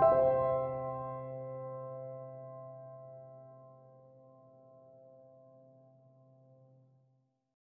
Bye.